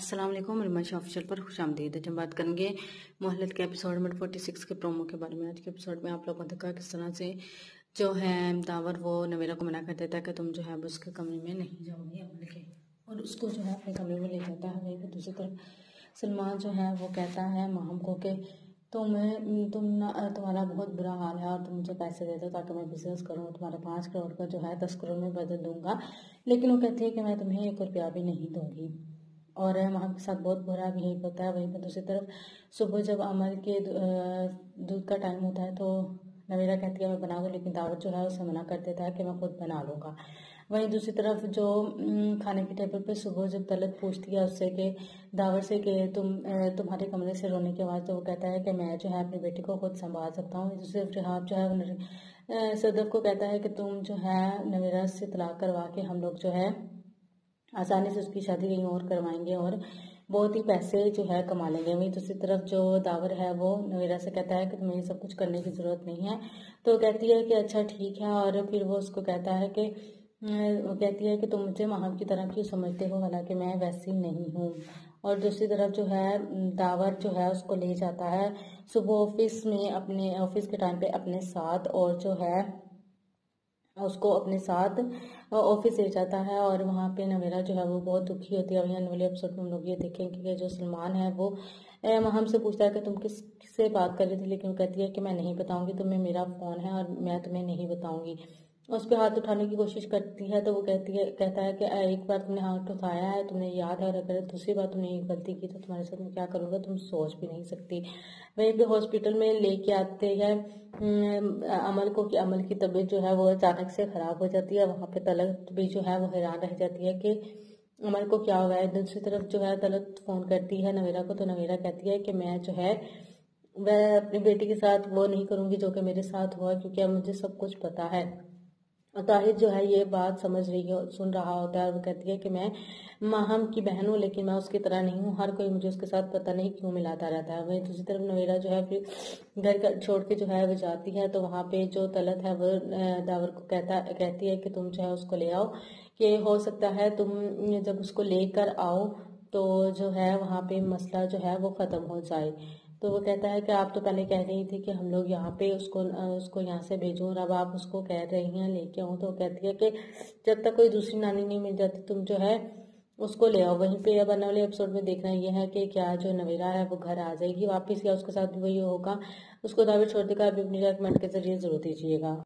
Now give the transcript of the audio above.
Aslam रमाशा official पर खुश आमदीद हम बात करेंगे मोहलत के एपिसोड नंबर फोर्टी सिक्स के प्रोमो के बारे में, आज के एपिसोड में आप लोगों ने देखा किस तरह से जो है दावर वो नवेरा को मना कर देता है कि तुम जो है अब उसके कमरे में नहीं जाओगे अमल के और उसको जो है अपने कमरे में ले जाता है, वहीं पर दूसरी तरफ़ सलमान जो है वो कहता है माहम को कि तुम्हें तुम ना, तुम्हारा बहुत बुरा हाल है और तुम मुझे पैसे दे दो ताकि मैं बिज़नेस करूँ, तुम्हारा पाँच करोड़ का जो है दस करोड़ में बदल दूँगा। लेकिन वो कहती है कि मैं तुम्हें एक रुपया भी नहीं दूँगी। और वहाँ के साथ बहुत बुरा भी होता है, वहीं पर दूसरी तरफ़ सुबह जब अमल के दूध का टाइम होता है तो नवेरा कहती है, मैं बना दूँ, लेकिन दावत जो है उसे मना कर देता है कि मैं खुद बना लूँगा। वहीं दूसरी तरफ़ जो खाने के टेबल पे सुबह जब तलत पूछती है उससे कि दावर से कि तुम तुम्हारे कमरे से रोने के बाद तो वो कहता है कि मैं जो है अपनी बेटी को खुद संभाल सकता हूँ। दूसरी तरफ़ रिहाब जो है सदफ को कहता है कि तुम जो है नवेरा से तलाक करवा के हम लोग जो है आसानी से उसकी शादी कहीं और करवाएँगे और बहुत ही पैसे जो है कमा लेंगे। वहीं दूसरी तरफ़ जो दावर है वो नवेरा से कहता है कि तुम्हें सब कुछ करने की ज़रूरत नहीं है। तो कहती है कि अच्छा ठीक है और फिर वो उसको कहता है कि वो कहती है कि तुम मुझे महाम की तरह क्यों समझते हो? हालाँकि मैं वैसी नहीं हूँ। और दूसरी तरफ़ जो है दावर जो है उसको ले जाता है। सुबह ऑफ़िस में अपने, ऑफ़िस के टाइम पे अपने साथ और जो है उसको अपने साथ ऑफ़िस ले जाता है और वहाँ पे नवेरा जो है वो बहुत दुखी होती है। वहीं आने वाले एपिसोड में हम लोग ये देखेंगे कि जो सलमान है वो हमसे पूछता है कि तुम किस से बात कर रही थी? लेकिन वो कहती है कि मैं नहीं बताऊँगी, तुम्हें मेरा फ़ोन है और मैं तुम्हें नहीं बताऊँगी। उस पर हाथ उठाने की कोशिश करती है तो वो कहती है, कहता है कि एक बार तुमने हाथ उठाया है तुम्हें याद है और अगर दूसरी बार तुमने गलती की तो तुम्हारे साथ मैं क्या करूँगा? तुम सोच भी नहीं सकती। वहीं पे हॉस्पिटल में लेके आते हैं। अमल को कि अमल की तबीयत जो है वो अचानक से ख़राब हो जाती है, वहाँ पे तलत भी जो है वो हैरान रह जाती है कि अमल को क्या हुआ है। दूसरी तरफ़ जो है तलत फ़ोन करती है नवेरा को तो नवेरा कहती है कि मैं जो है वह अपनी बेटी के साथ वो नहीं करूँगी जो कि मेरे साथ हुआ, क्योंकि अब मुझे सब कुछ पता है। ताहिर जो है ये बात समझ रही हो, सुन रहा होता है और कहती है कि मैं माहम की बहन हूँ, लेकिन मैं उसकी तरह नहीं हूँ। हर कोई मुझे उसके साथ पता नहीं क्यों मिलाता रहता है। वहीं दूसरी तरफ़ नवेरा जो है फिर घर का छोड़ के जो है वो जाती है तो वहाँ पे जो तलत है वो दावर को कहता, कहती है कि तुम जो है उसको ले आओ, कि हो सकता है तुम जब उसको लेकर आओ तो जो है वहाँ पे मसला जो है वो ख़त्म हो जाए। तो वो कहता है कि आप तो पहले कह रही थी कि हम लोग यहाँ पे उसको उसको यहाँ से भेजो और अब आप उसको कह रही हैं, लेके आओ। तो वो कहती है कि जब तक कोई दूसरी नानी नहीं मिल जाती, तुम जो है उसको ले आओ। वहीं पे अब आने वाले एपिसोड में देखना यह है कि क्या जो नवेरा है वो घर आ जाएगी, वापस या उसके साथ वही होगा। उसको दावे छोड़ देगा अभी अपनी रेकमेंड के ज़रिए ज़रूर दीजिएगा।